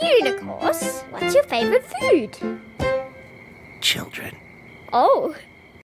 Unicorns, what's your favourite food? Children. Oh,